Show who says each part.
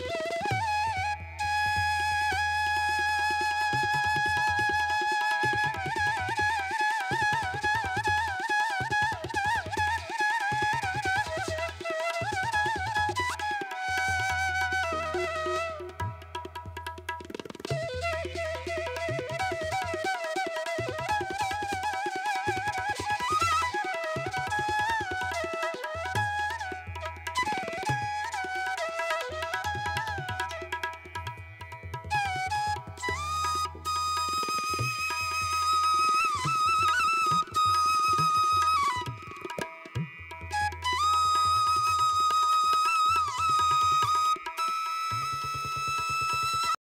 Speaker 1: Yeah.